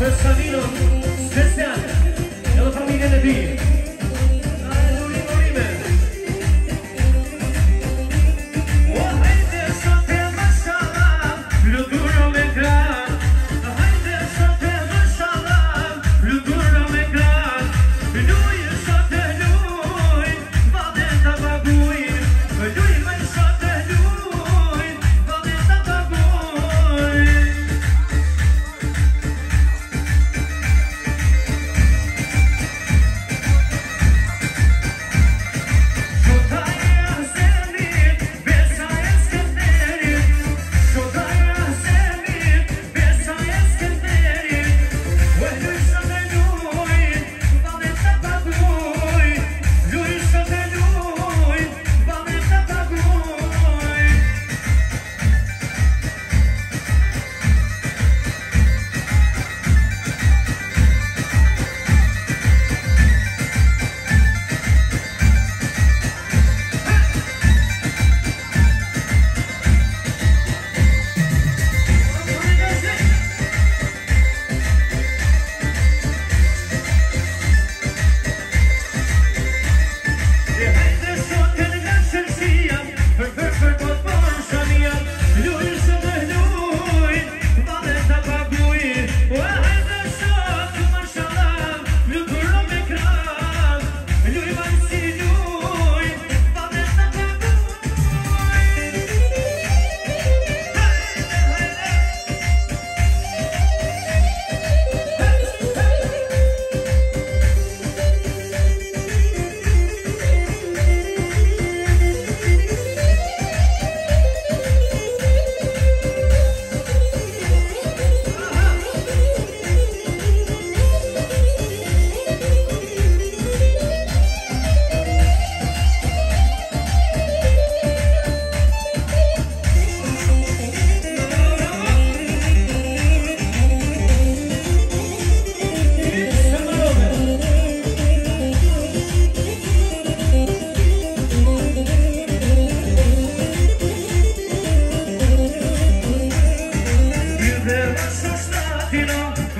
los caminos desean de los familiares de ti.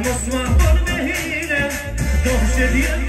bozma var mehine Dohçe diye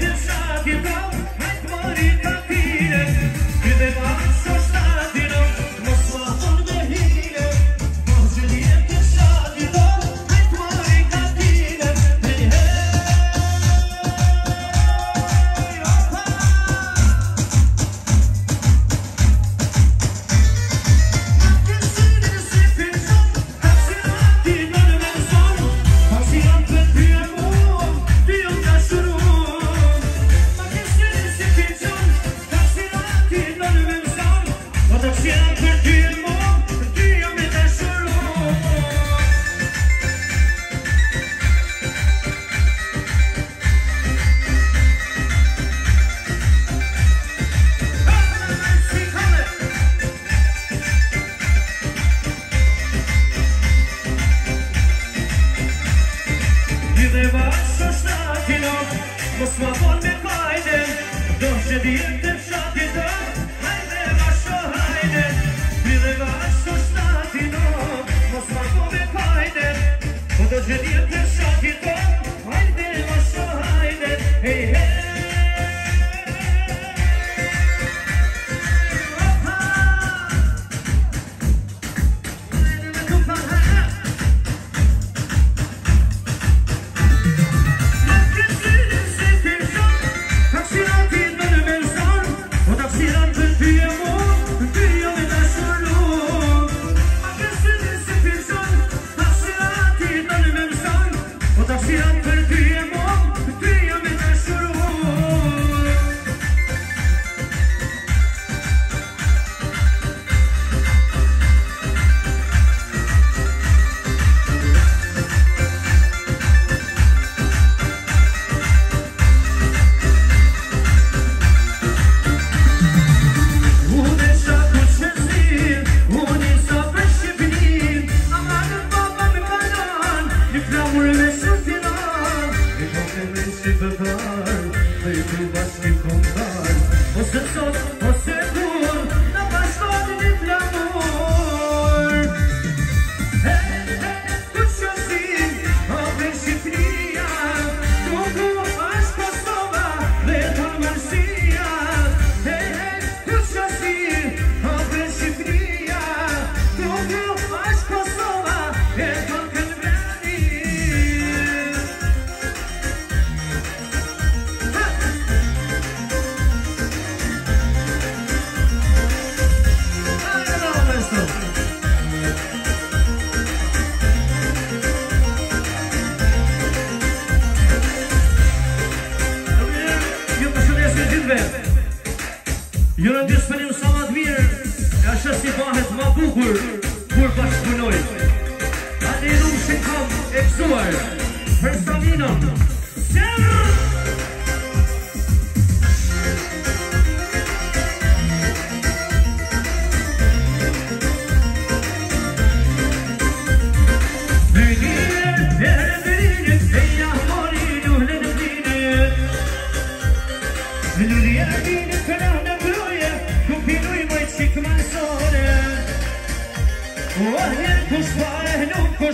hinaus muss man wohl meinen, doch der wird den Stadt gedacht, eine Rasche heine, wir Rasche Stadt hinaus muss man wohl meinen, und doch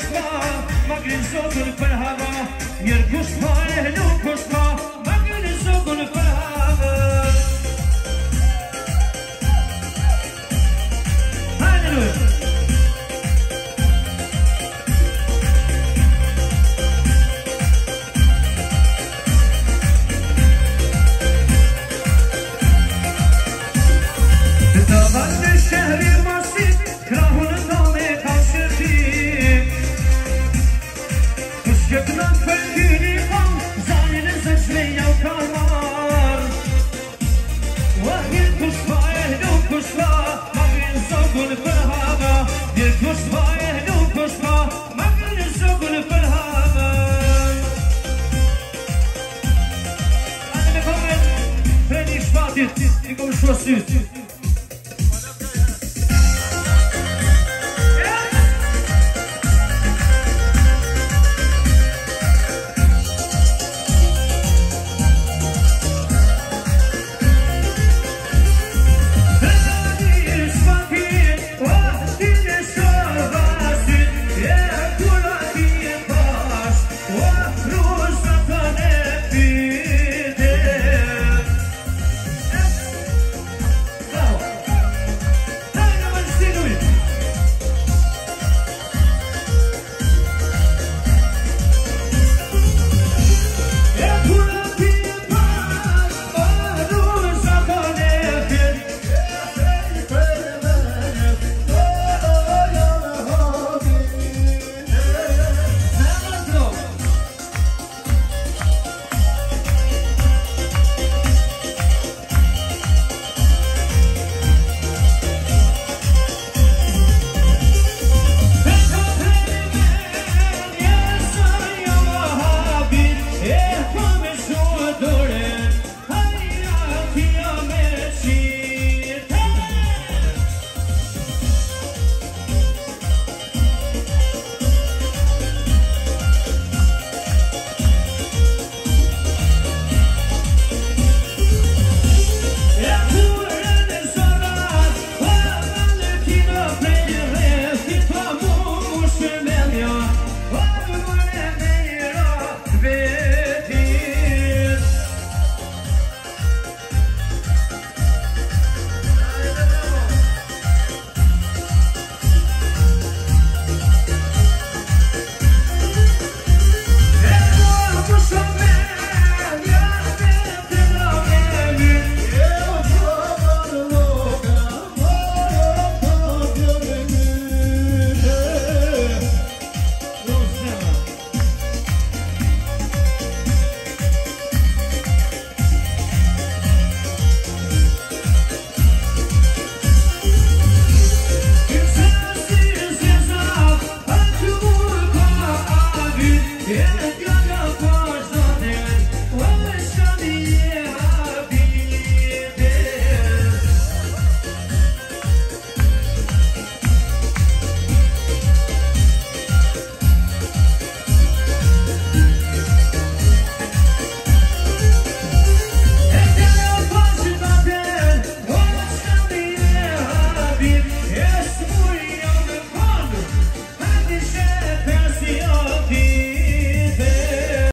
Mezga, Magin Sogur Perhara, Mirkus Parehlu Francisco.